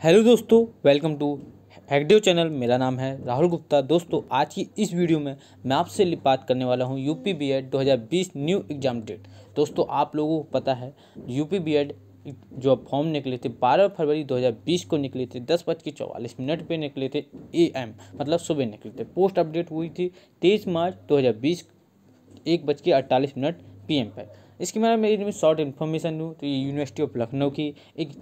Hello दोस्तों, welcome to हैगडेव channel. मेरा नाम है राहुल गुप्ता। दोस्तों, आज की इस वीडियो में मैं आपसे बात करने वाला हूँ यूपी बी एड दो हज़ार बीस न्यू एग्ज़ाम डेट। दोस्तों, आप लोगों को पता है, यूपी बी एड जो फॉर्म निकले थे 12 फरवरी 2020 को निकले थे, दस बज के चौवालीस मिनट पे निकले थे ए एम मतलब सुबह निकले थे। पोस्ट अपडेट हुई थी तेईस मार्च 2020 एक बज के अड़तालीस मिनट पी एम पर इसके बारे में शॉर्ट इन्फॉर्मेशन दूँ तो ये यूनिवर्सिटी ऑफ़ लखनऊ की एक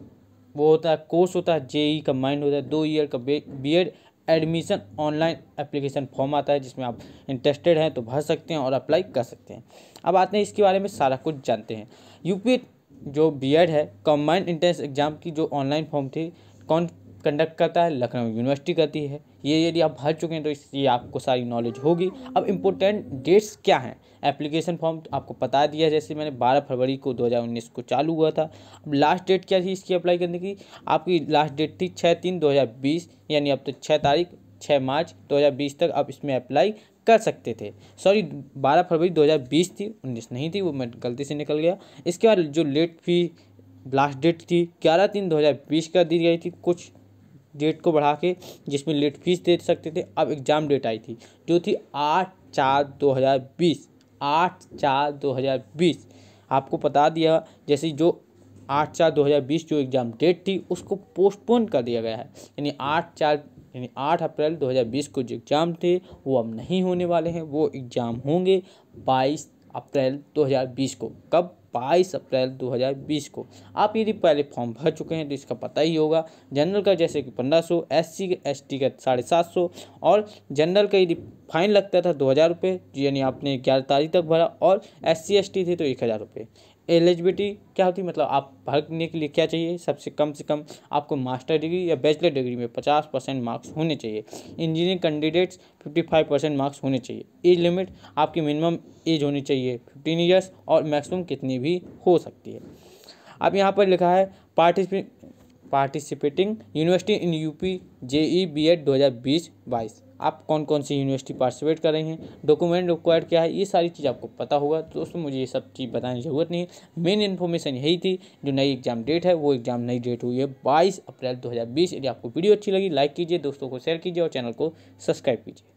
वो होता है कोर्स होता है, जेई माइंड होता है, दो ईयर का B Ed admission online application form आता है, जिसमें आप इंटरेस्टेड हैं तो भर सकते हैं और अप्लाई कर सकते हैं। अब आते हैं इसके बारे में सारा कुछ जानते हैं। यूपी जो बी है कंबाइंड इंट्रेंस एग्ज़ाम की जो ऑनलाइन फॉर्म थी, कौन कंडक्ट करता है, लखनऊ यूनिवर्सिटी करती है। ये यदि आप भर चुके हैं तो इसलिए आपको सारी नॉलेज होगी। अब इम्पोर्टेंट डेट्स क्या हैं? एप्लीकेशन फॉर्म आपको बता दिया, जैसे मैंने 12 फरवरी को 2019 को चालू हुआ था। अब लास्ट डेट क्या थी इसकी अप्लाई करने की? आपकी लास्ट डेट थी छः तीन दो यानी अब तो छः तारीख छः मार्च 2020 तक आप इसमें अप्लाई कर सकते थे। सॉरी 12 फरवरी 2020 थी 19 नहीं थी, वो मैं गलती से निकल गया। इसके बाद जो लेट फ़ी लास्ट डेट थी, ग्यारह तीन 2020 कर दी गई थी। कुछ डेट को बढ़ा के, जिसमें लेट फ़ीस दे सकते थे। अब एग्ज़ाम डेट आई थी, जो थी आठ चार दो हज़ार बीस। आठ चार दो हज़ार बीस। आपको बता दिया, जैसे जो आठ चार दो हज़ार बीस जो एग्ज़ाम डेट थी, उसको पोस्टपोन कर दिया गया है। यानी आठ चार, यानी आठ अप्रैल 2020 को जो एग्ज़ाम थे, वो अब नहीं होने वाले हैं। वो एग्ज़ाम होंगे बाईस अप्रैल 2020 को। कब? बाईस अप्रैल 2020 को। आप यदि पहले फॉर्म भर चुके हैं तो इसका पता ही होगा। जनरल का जैसे कि पंद्रह सौ एस सी एस टी का साढ़े सात सौ और जनरल का यदि फाइन लगता था दो हज़ार रुपये, यानी आपने ग्यारह तारीख तक भरा और एस सी एस टी थे तो एक हज़ार रुपये। एलिजिबिलिटी क्या होती है? मतलब आप भागने के लिए क्या चाहिए? सबसे कम से कम आपको मास्टर डिग्री या बैचलर डिग्री में पचास परसेंट मार्क्स होने चाहिए। Engineering candidates fifty five percent marks होने चाहिए। एज लिमिट आपकी मिनिमम एज होनी चाहिए। फिफ्टीन ईयर्स और मैक्सिमम कितनी भी हो सकती है। अब यहाँ पर लिखा है, participate participating university in UP JE हज़ार बीस बाईस। आप कौन कौन सी यूनिवर्सिटी पार्टिसिपेट कर रही हैं? डॉक्यूमेंट रिक्वायर्ड क्या है? ये सारी चीज़ आपको पता होगा। तो दोस्तों, मुझे ये सब चीज़ बताने की ज़रूरत नहीं है। मेन इन्फॉर्मेशन यही थी, जो नई एग्ज़ाम डेट है, वो एग्ज़ाम नई डेट हुई है बाईस अप्रैल दो यदि आपको वीडियो अच्छी लगी, लाइक कीजिए, दोस्तों को शेयर कीजिए और चैनल को सब्सक्राइब कीजिए।